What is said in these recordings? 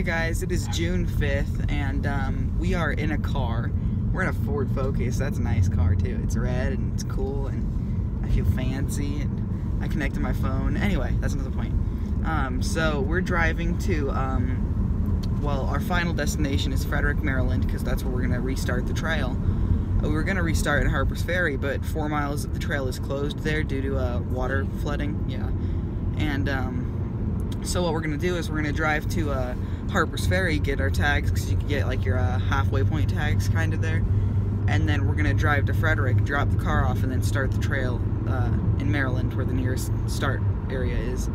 Hey guys, it is June 5th and um, we are in a car. We're in a Ford Focus. That's a nice car too. It's red and it's cool and I feel fancy and I connected my phone. Anyway, that's another point. Um, so we're driving to, um, well, our final destination is Frederick, Maryland because that's where we're going to restart the trail. Uh, we were going to restart in Harper's Ferry, but four miles of the trail is closed there due to uh, water flooding. Yeah. And um, so what we're going to do is we're going to drive to uh, Harper's Ferry, get our tags, because you can get like your uh, halfway point tags kind of there. And then we're going to drive to Frederick, drop the car off, and then start the trail uh, in Maryland, where the nearest start area is.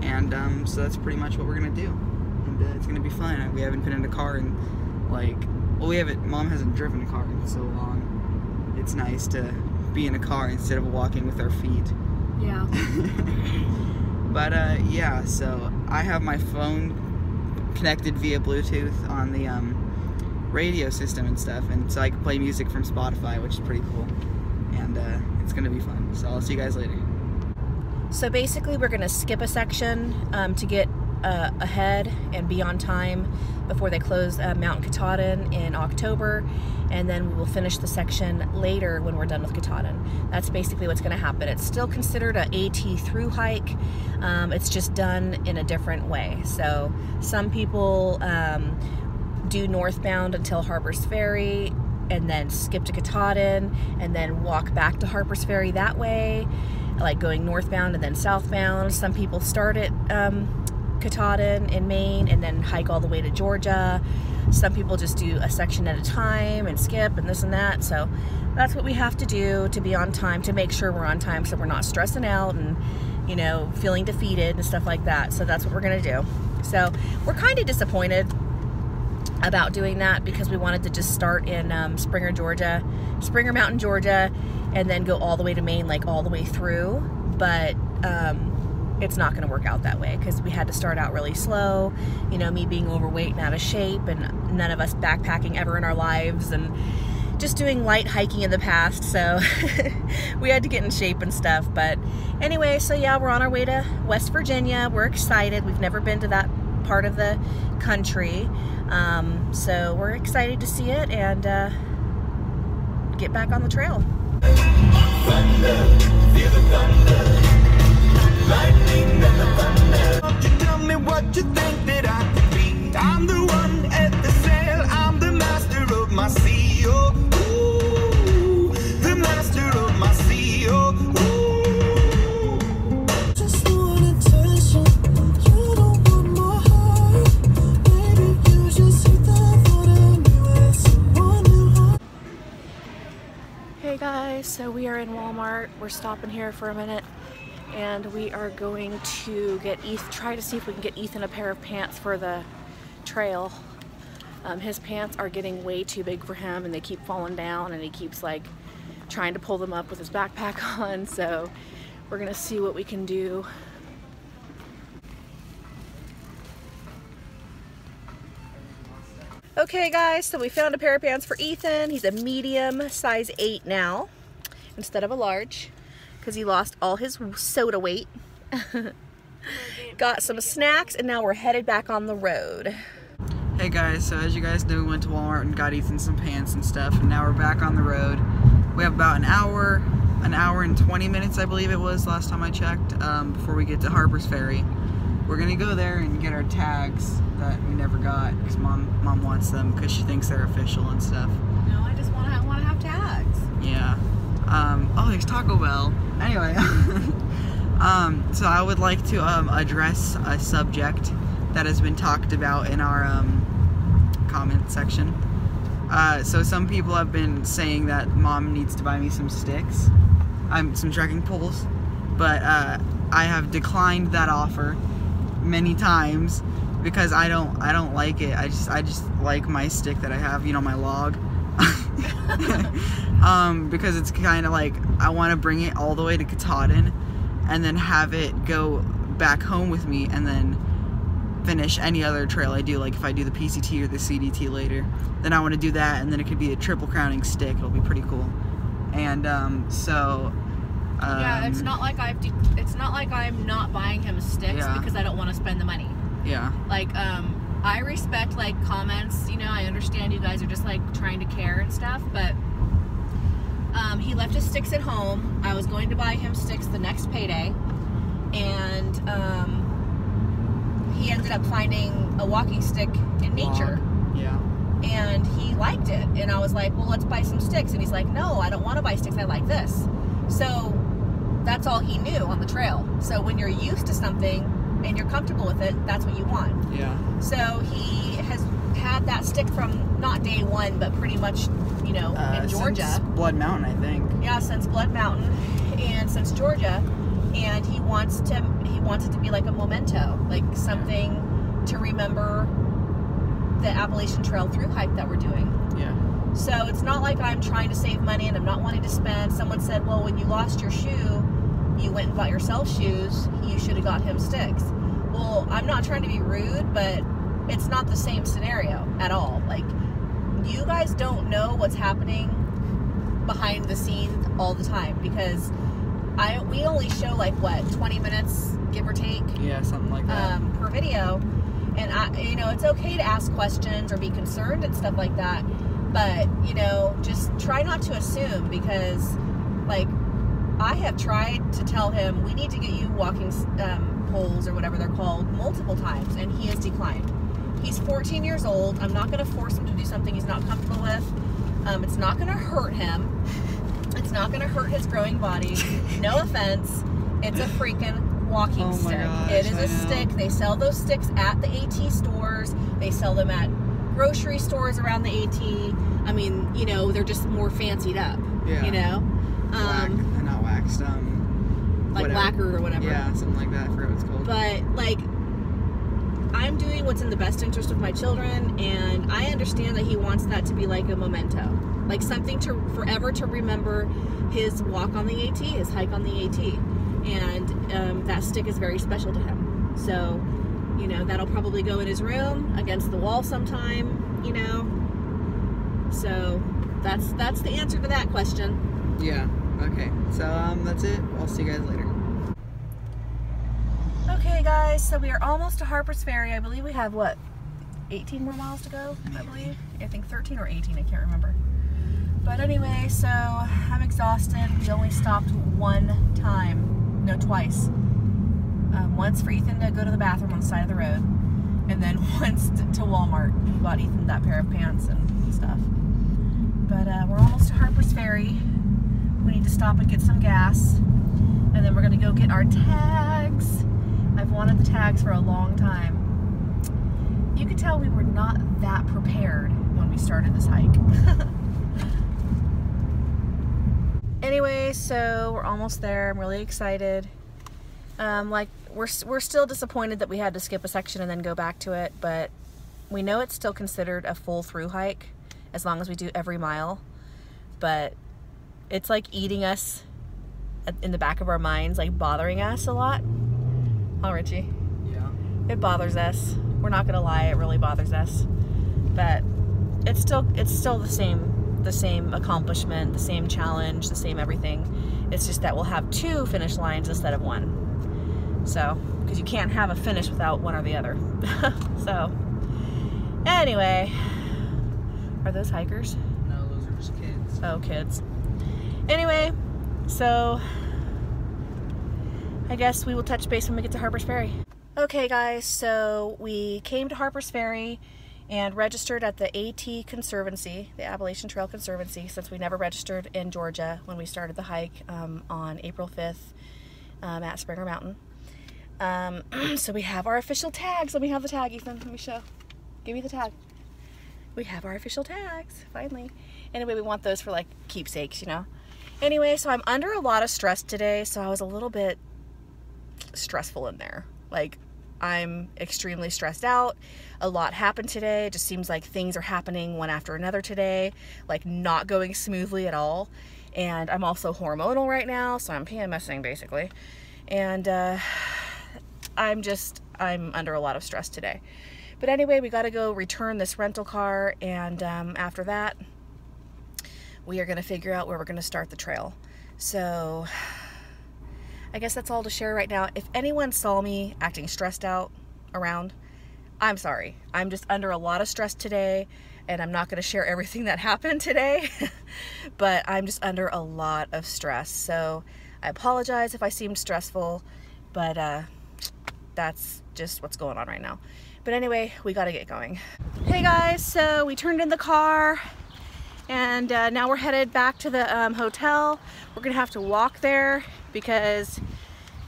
And um, so that's pretty much what we're going to do. And uh, it's going to be fun. We haven't been in a car in like, well, we haven't, mom hasn't driven a car in so long. It's nice to be in a car instead of walking with our feet. Yeah. But uh, yeah, so I have my phone connected via Bluetooth on the um, radio system and stuff, and so I can play music from Spotify, which is pretty cool. And uh, it's gonna be fun. So I'll see you guys later. So basically, we're to skip a section um, to get uh, ahead and be on time before they close uh, Mount Katahdin in October, and then we will finish the section later when we're done with Katahdin. That's basically what's going to happen. It's still considered a AT through hike. Um, it's just done in a different way. So some people um, do northbound until Harper's Ferry and then skip to Katahdin and then walk back to Harper's Ferry that way, like going northbound and then southbound. Some people start at um, Katahdin in Maine and then hike all the way to Georgia. Some people just do a section at a time and skip and this and that. So that's what we have to do to be on time, to make sure we're on time so we're not stressing out and, you know, feeling defeated and stuff like that. So that's what we're going to do. So we're kind of disappointed about doing that because we wanted to just start in um, Springer, Georgia, Springer Mountain, Georgia, and then go all the way to Maine, like all the way through. But um, it's not going to work out that way because we had to start out really slow. You know, me being overweight and out of shape, and none of us backpacking ever in our lives, and just doing light hiking in the past. So we had to get in shape and stuff. But anyway, so yeah, we're on our way to West Virginia. We're excited. We've never been to that part of the country. Um, so we're excited to see it and uh, get back on the trail. You so we are in Walmart. We're stopping here for a minute and we are going to get Ethan, try to see if we can get Ethan a pair of pants for the trail. Um, his pants are getting way too big for him and they keep falling down and he keeps like trying to pull them up with his backpack on. So we're gonna see what we can do. Okay guys, so we found a pair of pants for Ethan. He's a medium size eight now instead of a large because he lost all his soda weight. Got some snacks and now we're headed back on the road. Hey guys, so as you guys know, we went to Walmart and got Ethan some pants and stuff, and now we're back on the road. We have about an hour, an hour and 20 minutes, I believe it was last time I checked, um, before we get to Harper's Ferry. We're gonna go there and get our tags that we never got because mom mom wants them because she thinks they're official and stuff. No, I just want to want to have tags. Yeah. Um, oh, there's Taco Bell. Anyway, um, so I would like to um, address a subject that has been talked about in our um, comment section. Uh, so some people have been saying that mom needs to buy me some sticks, um, some trekking poles, but uh, I have declined that offer many times because I don't I don't like it. I just I just like my stick that I have, you know, my log. um, because it's kind of like I want to bring it all the way to Katahdin and then have it go back home with me and then finish any other trail I do like if I do the PCT or the CDT later then I want to do that and then it could be a triple crowning stick it'll be pretty cool and um, so um, yeah, it's not like I've. It's not like I'm not buying him sticks Yeah. because I don't want to spend the money. yeah Like, um, I respect like comments. You know, I understand you guys are just like trying to care and stuff, but um, he left his sticks at home. I was going to buy him sticks the next payday, and um, he ended up finding a walking stick in nature Yeah. and he liked it and i was like well let's buy some sticks and he's like no i don't want to buy sticks i like this so that's all he knew on the trail so when you're used to something and you're comfortable with it that's what you want Yeah. so he has had that stick from not day one but pretty much you know Uh, in georgia since Blood Mountain, I think. yeah since blood mountain and since georgia and he wants to he wants it to be like a memento like something to remember the appalachian trail through hike that we're doing Yeah. so it's not like I'm trying to save money and I'm not wanting to spend. Someone said, well, when you lost your shoe, you went and bought yourself shoes. You should have got him sticks. Well, I'm not trying to be rude, but it's not the same scenario at all. Like, you guys don't know what's happening behind the scenes all the time because I we only show like what 20 minutes give or take Yeah, something like that. um, per video. And I, you know, it's okay to ask questions or be concerned and stuff like that. But you know, just try not to assume because, like, I have tried to tell him we need to get you walking um, poles or whatever they're called multiple times, and he has declined. He's 14 years old. I'm not going to force him to do something he's not comfortable with. Um, it's not going to hurt him. It's not going to hurt his growing body. No offense. It's a freaking walking Oh stick. gosh, it is I a know. stick. They sell those sticks at the AT stores. They sell them at grocery stores around the AT. I mean, you know, they're just more fancied up. Yeah. You know, waxed. Um. like whatever. lacquer or whatever. Yeah, something like that. I forget what it's called. But like, I'm doing what's in the best interest of my children, and I understand that he wants that to be like a memento, like something to forever to remember his walk on the AT, his hike on the AT, and um, that stick is very special to him. So, you know, that'll probably go in his room against the wall sometime. You know, so that's that's the answer to that question. yeah. Okay. So um, that's it. I'll see you guys later. Okay, guys, so we are almost to Harper's Ferry. I believe we have what, 18 more miles to go? I believe. I think 13 or 18, I can't remember. But anyway, so I'm exhausted. We only stopped one time, no, twice. Um, once for Ethan to go to the bathroom on the side of the road, and then once to, to Walmart. We bought Ethan that pair of pants and stuff. But uh, we're almost to Harper's Ferry. We need to stop and get some gas, and then we're gonna go get our tags. I've wanted the tags for a long time. You could tell we were not that prepared when we started this hike. anyway, so we're almost there. I'm really excited. Um, like we're we're still disappointed that we had to skip a section and then go back to it, but we know it's still considered a full through hike as long as we do every mile. But it's like eating us in the back of our minds, like bothering us a lot. Huh, Richie? Yeah. It bothers us. We're not gonna lie, it really bothers us. But it's still it's still the same the same accomplishment, the same challenge, the same everything. It's just that we'll have two finish lines instead of one. So, because you can't have a finish without one or the other. so, anyway, are those hikers? No, those are just kids. Oh, kids. Anyway, so I guess we will touch base when we get to Harper's Ferry. Okay, guys, so we came to Harper's Ferry and registered at the AT Conservancy, the Appalachian Trail Conservancy, since we never registered in Georgia when we started the hike um, on April 5th um, at Springer Mountain. Um, so we have our official tags. Let me have the tag, Ethan. Let me show. Give me the tag. We have our official tags, finally. Anyway, we want those for like keepsakes, you know. Anyway, so I'm under a lot of stress today, so I was a little bit stressful in there. Like, I'm extremely stressed out. A lot happened today. It just seems like things are happening one after another today, like not going smoothly at all. And I'm also hormonal right now, so I'm PMSing basically. And uh, I'm just, I'm under a lot of stress today. But anyway, we got to go return this rental car, and um, after that, we are going to figure out where we're going to start the trail. So, I guess that's all to share right now. If anyone saw me acting stressed out around, I'm sorry. I'm just under a lot of stress today and I'm not going to share everything that happened today, but I'm just under a lot of stress. So I apologize if I seemed stressful, but uh, that's just what's going on right now. But anyway, we got to get going. Hey guys, so we turned in the car and uh, now we're headed back to the um, hotel. We're gonna have to walk there because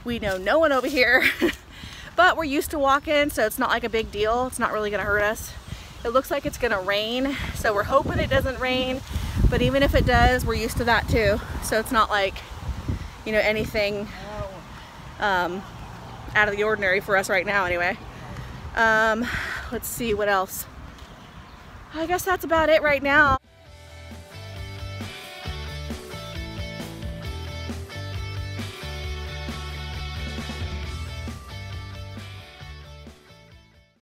we know no one over here. but we're used to walking, so it's not like a big deal. It's not really gonna hurt us. It looks like it's gonna rain, so we're hoping it doesn't rain. But even if it does, we're used to that too. So it's not like, you know, anything um, out of the ordinary for us right now anyway. Um, let's see what else. I guess that's about it right now.